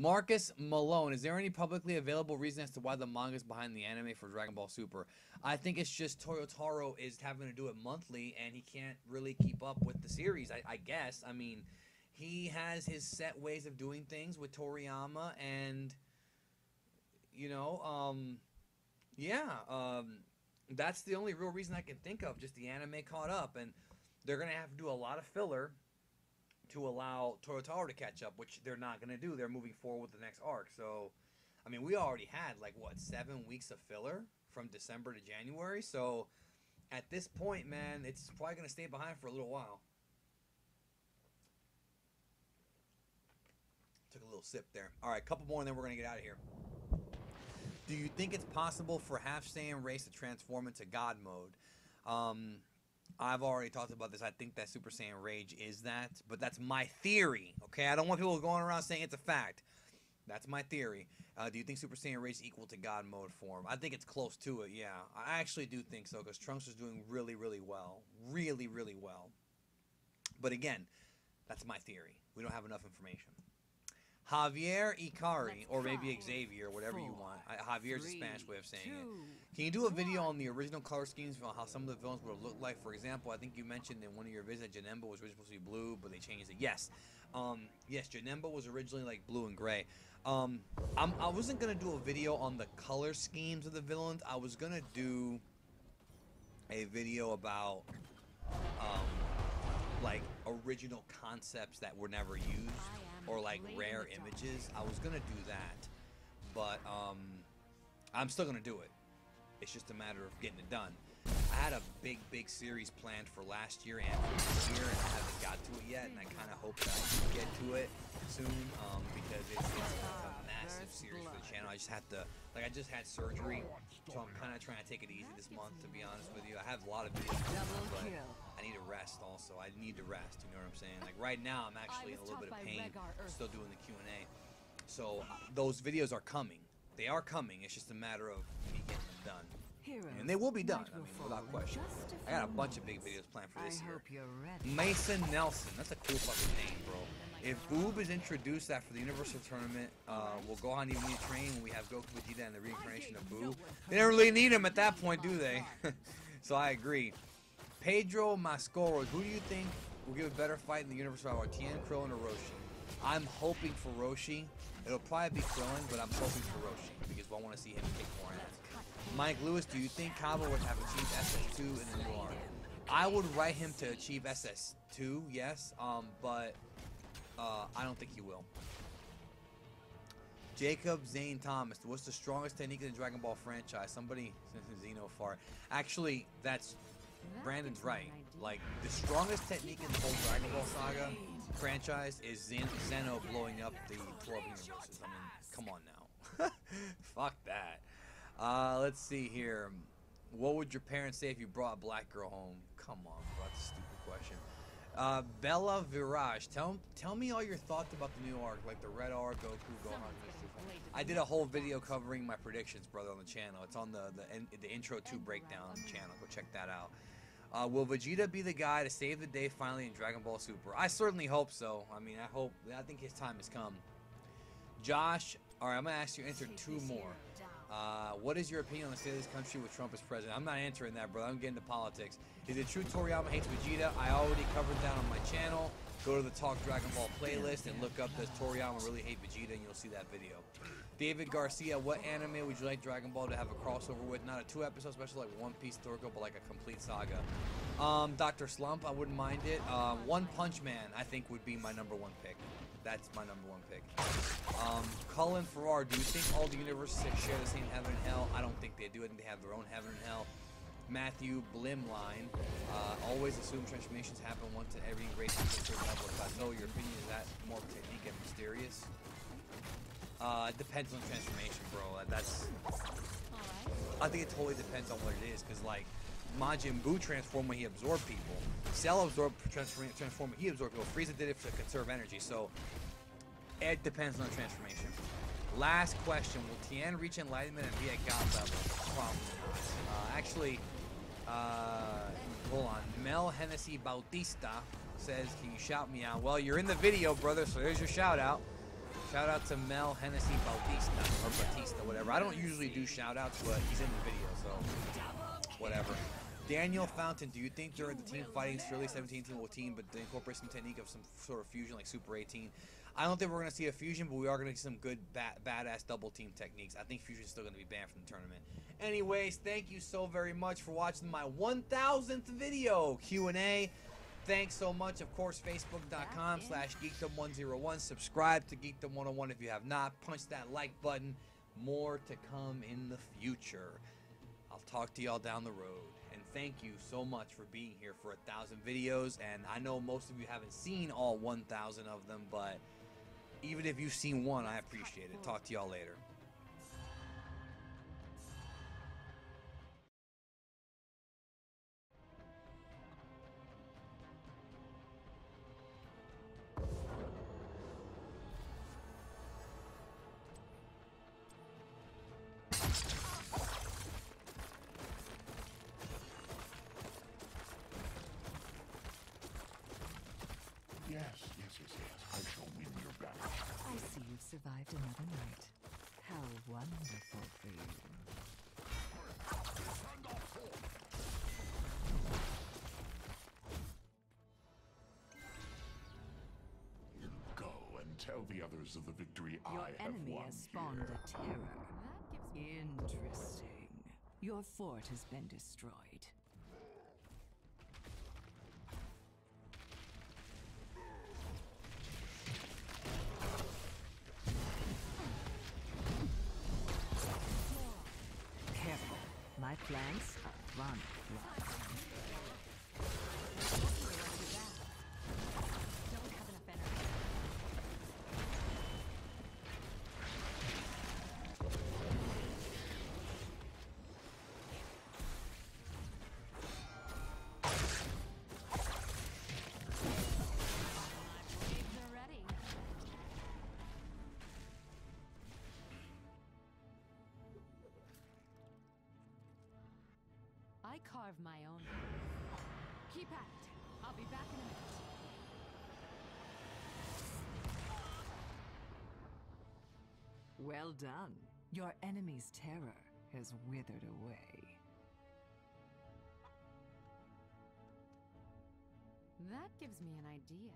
Marcus Malone, is there any publicly available reason as to why the manga is behind the anime for Dragon Ball Super? I think it's just Toyotaro is having to do it monthly and he can't really keep up with the series, I, I guess. I mean, he has his set ways of doing things with Toriyama and, you know, um, yeah, um, that's the only real reason I can think of. Just the anime caught up and they're going to have to do a lot of filler to allow Toyotaro to catch up, which they're not going to do. They're moving forward with the next arc. So, I mean, we already had like what seven weeks of filler from December to January. So, at this point, man, it's probably going to stay behind for a little while. Took a little sip there. All right, a couple more, and then we're going to get out of here. Do you think it's possible for half Saiyan race to transform into God mode? Um, I've already talked about this. I think that Super Saiyan Rage is that, but that's my theory. Okay, I don't want people going around saying it's a fact. That's my theory. Uh, do you think Super Saiyan Rage is equal to God mode form? I think it's close to it. Yeah, I actually do think so because Trunks is doing really, really well, really, really well. But again, that's my theory. We don't have enough information. Javier Ikari, or maybe Xavier, whatever you want. I, Javier's a Spanish way of saying it. Can you do a video on the original color schemes for how some of the villains would have looked like? For example, I think you mentioned in one of your visits Janemba was originally supposed to be blue, but they changed it. Yes. Um, yes, Janemba was originally like blue and gray. Um, I'm, I wasn't going to do a video on the color schemes of the villains. I was going to do a video about um, like original concepts that were never used or like rare images. I was gonna do that, but um, I'm still gonna do it. It's just a matter of getting it done. I had a big, big series planned for last year and for this year, and I haven't got to it yet. And I kind of hope that I get to it soon um, because it's, it's a massive series for the channel. I just have to, like, I just had surgery, so I'm kind of trying to take it easy this month. To be honest with you, I have a lot of videos, but I need to rest. Also, I need to rest. You know what I'm saying? Like right now, I'm actually in a little bit of pain. Still doing the Q and A, so uh, those videos are coming. They are coming. It's just a matter of me getting them done. And they will be done, I mean, without question. I got a bunch of big videos planned for this year. Mason Nelson, that's a cool fucking name, bro. If Uub is introduced after the Universal Tournament, uh, will Gohan even need a train when we have Goku, Vegeta, and the reincarnation of Buu? They don't really need him at that point, do they? so I agree. Pedro Mascoro, who do you think will give a better fight in the Universe War, Tien, Krillin, or Roshi? I'm hoping for Roshi. It'll probably be Krillin, but I'm hoping for Roshi because I want to see him kick more ass. Mike Lewis, do you think Cabba would have achieved SS2 in the new arc? I would write him to achieve SS2, yes, um, but uh, I don't think he will. Jacob Zane Thomas, what's the strongest technique in the Dragon Ball franchise? Somebody sent Xenofar. Actually, that's Brandon's right. Like the strongest technique in the whole Dragon Ball Saga franchise is Zen Zeno blowing up the 12 universes. I mean, come on now. Fuck that. Uh, let's see here. What would your parents say if you brought a black girl home? Come on, bro. That's a stupid question. Uh, Bella Virage, tell tell me all your thoughts about the new arc, like the Red Arc, Goku, Gohan. I did a whole video covering my predictions, brother, on the channel. It's on the the, the intro to breakdown channel. Go check that out. Uh, will Vegeta be the guy to save the day finally in Dragon Ball Super? I certainly hope so. I mean, I hope. I think his time has come. Josh, all right, I'm gonna ask you to answer two more. Uh, what is your opinion on the state of this country with Trump as president? I'm not answering that, brother. I'm getting to politics. Is it true Toriyama hates Vegeta? I already covered that on my channel. Go to the Talk Dragon Ball playlist and look up Does Toriyama Really Hate Vegeta and you'll see that video. David Garcia, what anime would you like Dragon Ball to have a crossover with? Not a two episode special like One Piece historical, but like a complete saga. Um, Dr. Slump, I wouldn't mind it. Um, one Punch Man, I think would be my number one pick. That's my number one pick. Um, Colin Farrar, do you think all the universes share the same heaven and hell? I don't think they do. I think they have their own heaven and hell. Matthew Blimline, uh, always assume transformations happen once at every race to a certain level of plateau. Your opinion is that more technique and mysterious? Uh, it depends on transformation, bro. That's. I think it totally depends on what it is, because like Majin Buu transformed when he absorbed people. Cell absorbed transform transform when he absorbed people. Frieza did it to conserve energy. So it depends on the transformation. Last question: Will Tien reach enlightenment and be at God level? Probably. Uh, actually, uh, hold on. Mel Hennessy Bautista says, "Can you shout me out?" Well, you're in the video, brother. So there's your shout out. Shout out to Mel Hennessy Bautista or Batista, whatever. I don't usually do shout outs, but he's in the video, so whatever. Daniel Fountain, do you think during the team fighting Shirley 17 team will team, but incorporate some technique of some sort of fusion like Super 18? I don't think we're going to see a fusion, but we are going to see some good ba- badass double team techniques. I think fusion is still going to be banned from the tournament. Anyways, thank you so very much for watching my 1000th video Q&A. Thanks so much. Of course, facebook.com slash geekdom101. Subscribe to Geekdom 101 if you have not. Punch that like button. More to come in the future. I'll talk to y'all down the road. And thank you so much for being here for a thousand videos. And I know most of you haven't seen all 1,000 of them, but even if you've seen one, I appreciate it. Talk to y'all later. Tell the others of the victory Your I have enemy won has spawned here. a terror. Interesting. Your fort has been destroyed. Carve my own. Keep at it. I'll be back in a minute. Well done. Your enemy's terror has withered away. That gives me an idea.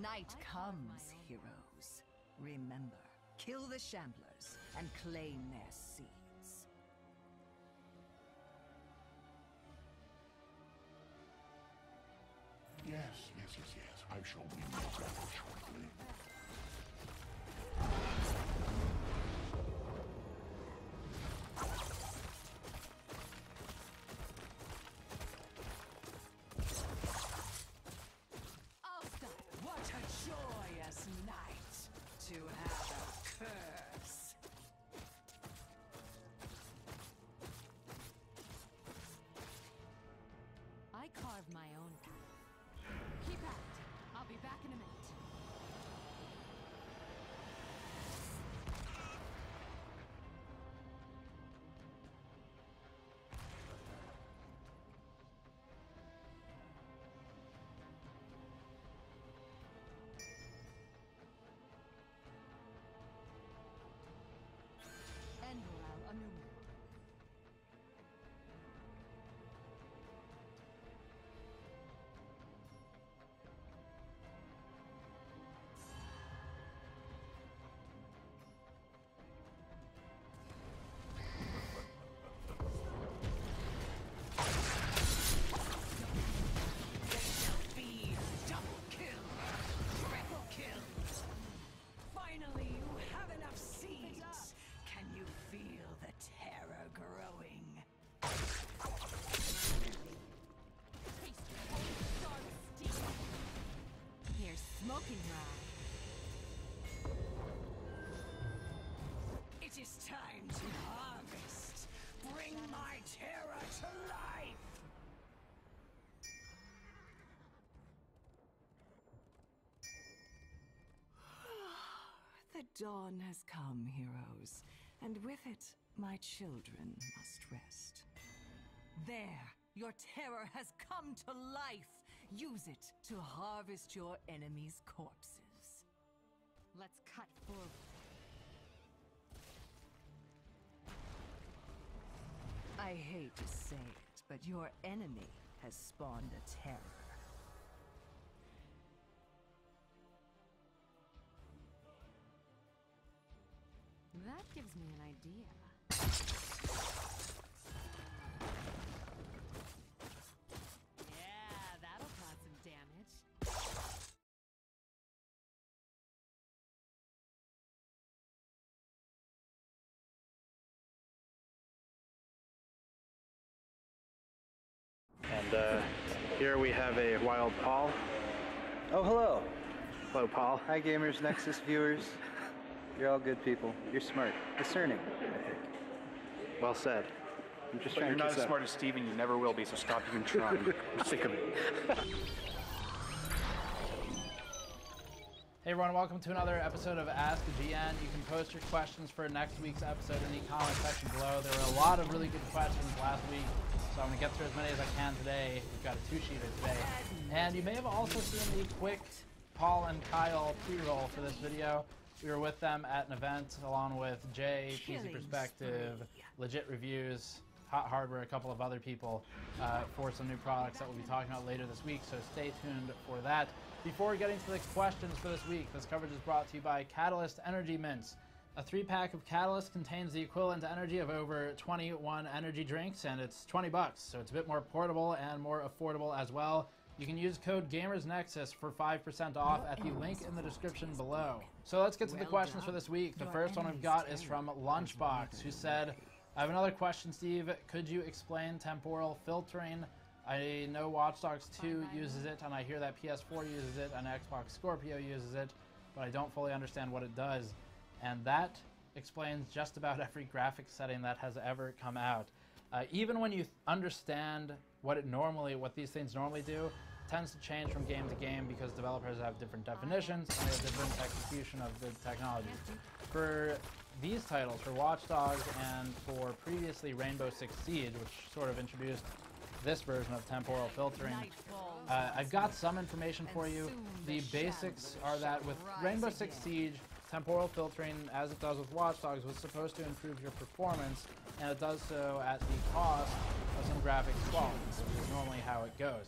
Night comes, heroes. Remember, kill the Shamblers and claim their seeds. smoking. It is time to harvest. Bring my terror to life! the dawn has come, heroes, and with it, my children must rest. There, your terror has come to life! Use it to harvest your enemies' corpses. Let's cut forward. I hate to say it, but your enemy has spawned a terror. That gives me an idea. And uh, here we have a wild Paul. Oh, hello. Hello, Paul. Hi, Gamers Nexus viewers. You're all good people. You're smart. Discerning, I think. Well said. I'm just But trying you're to not as up. smart as Steven, you never will be, so stop even trying. I'm sick of it. Hey everyone, welcome to another episode of Ask GN. You can post your questions for next week's episode in the comment section below. There were a lot of really good questions last week, so I'm gonna get through as many as I can today. We've got a two-sheeter today. And you may have also seen the quick Paul and Kyle pre-roll for this video. We were with them at an event along with Jay, Killing Perspective. Legit Reviews, Hot Hardware, a couple of other people uh, for some new products that we'll be talking about later this week. So stay tuned for that. Before getting to the questions for this week, this coverage is brought to you by Catalyst Energy Mints. A three pack of Catalyst contains the equivalent energy of over 21 energy drinks, and it's 20 bucks, so it's a bit more portable and more affordable as well. You can use code GamersNexus for 5% off at the link in the description below. So let's get to the questions for this week. The first one we've got is from Lunchbox, who said, I have another question, Steve. Could you explain temporal filtering? I know Watch Dogs 2 uses it, and I hear that PS4 uses it, and Xbox Scorpio uses it, but I don't fully understand what it does. And that explains just about every graphics setting that has ever come out. Uh, even when you understand what it normally, what these things normally do, it tends to change from game to game because developers have different definitions and they have different execution of the technology. For these titles, for Watch Dogs and for previously Rainbow Six Siege, which sort of introduced this version of temporal filtering, uh, I've got some information for you. The basics are that with Rainbow Six Siege, temporal filtering, as it does with Watch Dogs, was supposed to improve your performance, and it does so at the cost of some graphics quality, which is normally how it goes.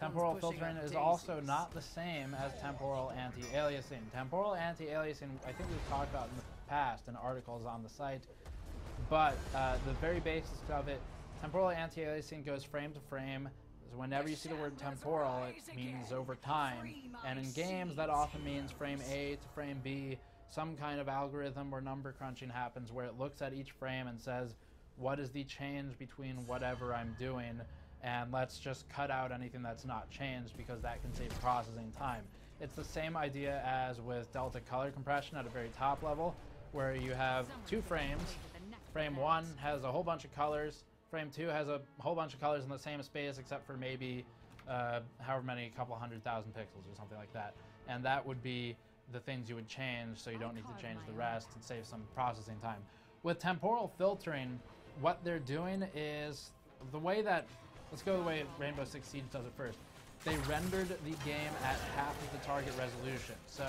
Temporal filtering is also not the same as temporal anti-aliasing. Temporal anti-aliasing, I think we've talked about in the past in articles on the site, but uh, the very basis of it, temporal anti-aliasing goes frame to frame. So whenever you see the word temporal, it means over time, and in games that often means frame A to frame B. Some kind of algorithm or number crunching happens where it looks at each frame and says, "What is the change between whatever I'm doing?" and let's just cut out anything that's not changed because that can save processing time. It's the same idea as with delta color compression at a very top level, where you have two frames. Frame one has a whole bunch of colors. Frame two has a whole bunch of colors in the same space, except for maybe uh, however many, a couple hundred thousand pixels or something like that. And that would be the things you would change, so you don't need to change the rest and save some processing time. With temporal filtering, what they're doing is the way that let's go the way Rainbow Six Siege does it first. They rendered the game at half of the target resolution. So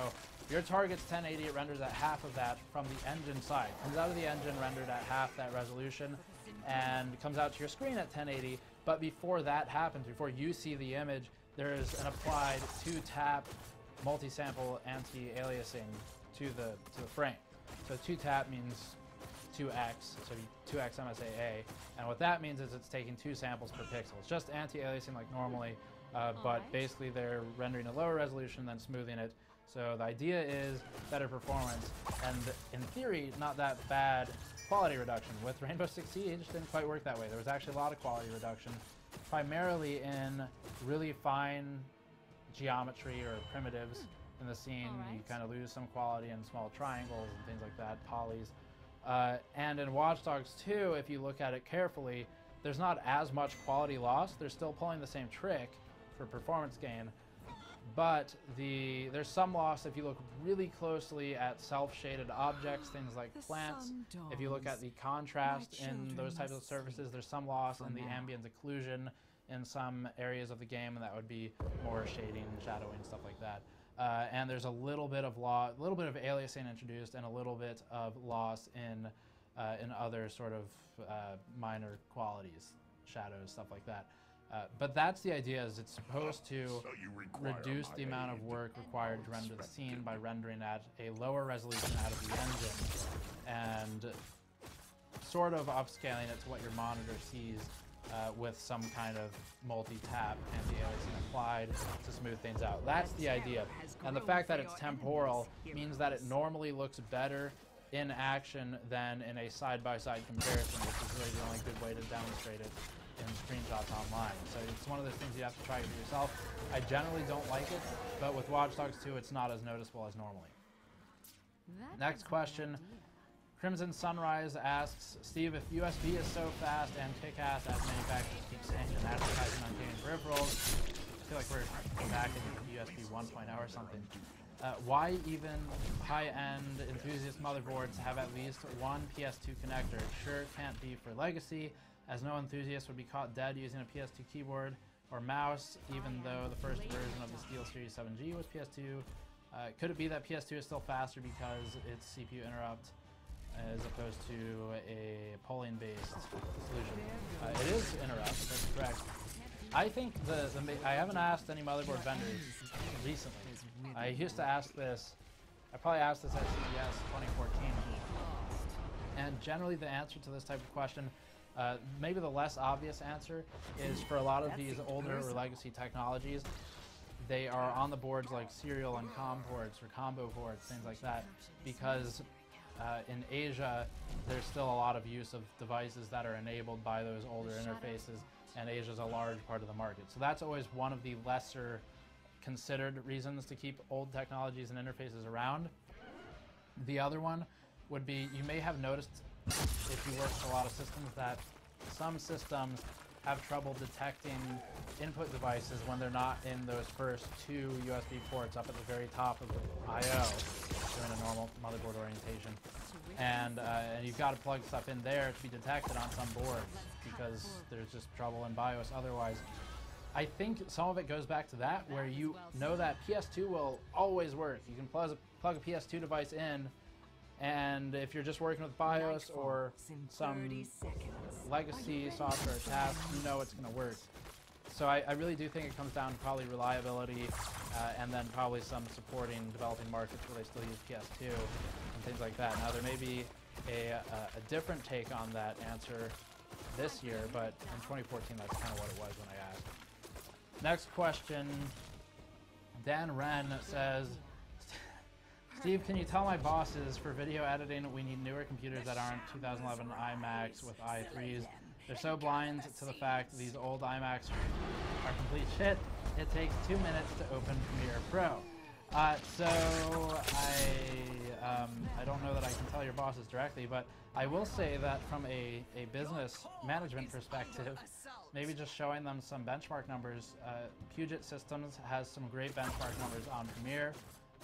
your target's 1080, it renders at half of that from the engine side. Comes out of the engine rendered at half that resolution and comes out to your screen at 1080. But before that happens, before you see the image, there is an applied two tap multi-sample anti-aliasing to the to the frame. So two tap means 2x, so 2x MSAA, and what that means is it's taking two samples per pixel. It's just anti-aliasing like normally, uh, but Alright. basically they're rendering a lower resolution then smoothing it. So the idea is better performance, and in theory, not that bad quality reduction. With Rainbow Six Siege, didn't quite work that way. There was actually a lot of quality reduction, primarily in really fine geometry or primitives in the scene. You kind of lose some quality in small triangles and things like that, polys. Uh, and in Watch Dogs 2, if you look at it carefully, there's not as much quality loss. They're still pulling the same trick for performance gain, but the there's some loss if you look really closely at self-shaded objects, things like plants. If you look at the contrast in those types of surfaces, there's some loss in the now. ambient occlusion in some areas of the game, and that would be more shading, shadowing, stuff like that. Uh, and there's a little bit of law, a little bit of aliasing introduced, and a little bit of loss in uh, in other sort of uh, minor qualities, shadows, stuff like that. Uh, but that's the idea. Is it's supposed to So reduce the amount of work required to render the scene by rendering at a lower resolution out of the engine and sort of upscaling it to what your monitor sees uh, with some kind of multi-tap anti-aliasing applied to smooth things out. That's the idea. And the fact that it's temporal means that it normally looks better in action than in a side-by-side comparison, which is really the only good way to demonstrate it in screenshots online. So it's one of those things you have to try for yourself. I generally don't like it, but with Watch Dogs 2, it's not as noticeable as normally. That Next gives me an question. Crimson Sunrise asks, Steve, if USB is so fast and kick-ass as manufacturers keep saying in advertising on gaming peripherals, I feel like we're back in USB 1.0 or something. Uh, why even high-end enthusiast motherboards have at least one PS2 connector? Sure, can't be for legacy, as no enthusiast would be caught dead using a PS2 keyboard or mouse, even though the first version of the SteelSeries 7G was PS2. Uh, could it be that PS2 is still faster because it's CPU interrupt as opposed to a polling-based solution? Uh, it is interrupt, that's correct. I think the, the I haven't asked any motherboard vendors recently. I used to ask this. I probably asked this at CES 2014. And generally, the answer to this type of question, uh, maybe the less obvious answer, is for a lot of these older or legacy technologies, they are on the boards like serial and COM ports or combo ports, things like that, because uh, in Asia, there's still a lot of use of devices that are enabled by those older interfaces, and Asia is a large part of the market. So that's always one of the lesser considered reasons to keep old technologies and interfaces around. The other one would be you may have noticed if you work with a lot of systems that some systems have trouble detecting input devices when they're not in those first two USB ports up at the very top of the I/O doing a normal motherboard orientation, and uh, and you've got to plug stuff in there to be detected on some boards because there's just trouble in BIOS otherwise. I think some of it goes back to that, where you know that PS2 will always work. You can plug a, plug a PS2 device in, and if you're just working with BIOS or some legacy software task, you know it's going to work. So I, I really do think it comes down to probably reliability, uh, and then probably some supporting developing markets where they still use PS2 and things like that. Now there may be a, a, a different take on that answer this year, but in 2014 that's kind of what it was when I asked. Next question. Dan Wren says, Steve, can you tell my bosses for video editing we need newer computers that aren't 2011 iMacs with i3s? They're so blind to the fact these old iMacs are complete shit. It takes two minutes to open Premiere Pro. Uh, so I um, I don't know that I can tell your bosses directly, but I will say that from a, a business management perspective, maybe just showing them some benchmark numbers. Uh, Puget Systems has some great benchmark numbers on Premiere.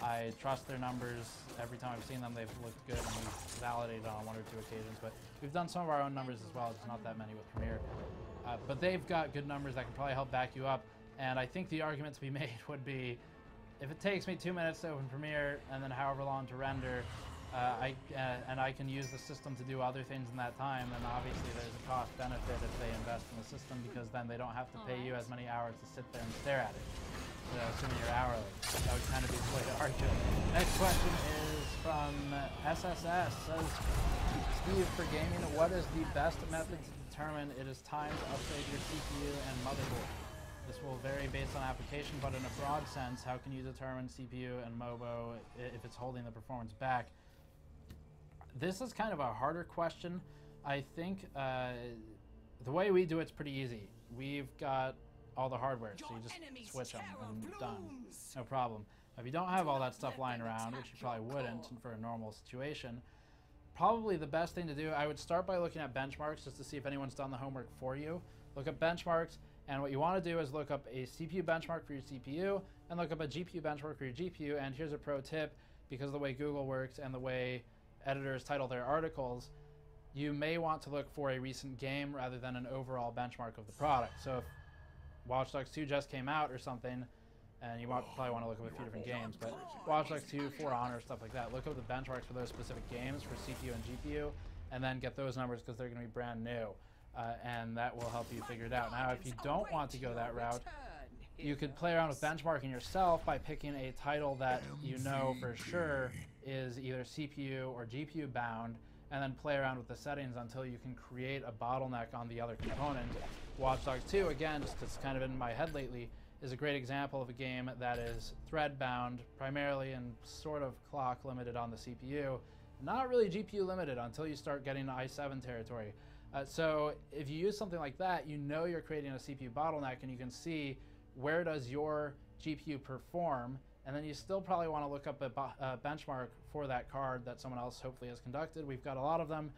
I trust their numbers. Every time I've seen them, they've looked good, and we've validated on one or two occasions. But we've done some of our own numbers as well. It's not that many with Premiere. Uh, but they've got good numbers that can probably help back you up. And I think the argument to be made would be, if it takes me two minutes to open Premiere and then however long to render, uh, I, uh, and I can use the system to do other things in that time, then obviously there's a cost benefit if they invest in the system because then they don't have to pay you as many hours to sit there and stare at it. Hourly, that would kind of be to. Next question is from SSS. Says, Steve, for gaming, what is the best method to determine it is time to upgrade your CPU and motherboard? This will vary based on application, but in a broad sense, how can you determine CPU and MOBO if it's holding the performance back? This is kind of a harder question. I think uh, the way we do it's pretty easy. We've got all the hardware, so you just switch them and done. No problem. If you don't have all that stuff lying around, which you probably wouldn't for a normal situation, probably the best thing to do, I would start by looking at benchmarks just to see if anyone's done the homework for you. Look up benchmarks, and what you want to do is look up a CPU benchmark for your CPU and look up a GPU benchmark for your GPU. And here's a pro tip because of the way Google works and the way editors title their articles, you may want to look for a recent game rather than an overall benchmark of the product. So if Watch Dogs 2 just came out or something, and you probably want to look up a few different games, but Watch Dogs 2, For Honor, stuff like that. Look up the benchmarks for those specific games for CPU and GPU, and then get those numbers because they're going to be brand new, uh, and that will help you figure it out. Now, if you don't want to go that route, you could play around with benchmarking yourself by picking a title that you know for sure is either CPU or GPU bound, and then play around with the settings until you can create a bottleneck on the other component. Watch Dogs 2, again, just it's kind of in my head lately, is a great example of a game that is thread bound primarily and sort of clock limited on the CPU, not really GPU limited until you start getting to i7 territory. Uh, so if you use something like that, you know you're creating a CPU bottleneck and you can see where does your GPU perform, and then you still probably want to look up a, a benchmark for that card that someone else hopefully has conducted. We've got a lot of them,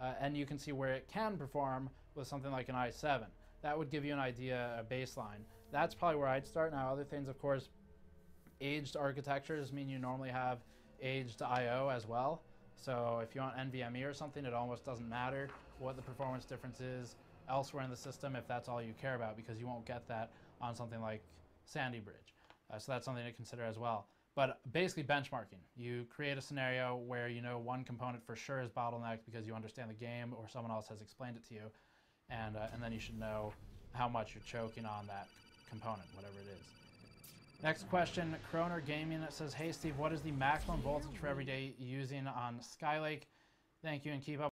uh, and you can see where it can perform with something like an i7. That would give you an idea, a baseline. That's probably where I'd start. Now, other things, of course, aged architectures mean you normally have aged I/O as well. So if you want NVMe or something, it almost doesn't matter what the performance difference is elsewhere in the system if that's all you care about, because you won't get that on something like Sandy Bridge. Uh, so that's something to consider as well. But basically, benchmarking. You create a scenario where you know one component for sure is bottlenecked because you understand the game or someone else has explained it to you, and uh, and then you should know how much you're choking on that component, whatever it is. Next question, Kroner Gaming says, "Hey Steve, what is the maximum voltage for everyday using on Skylake? Thank you and keep up."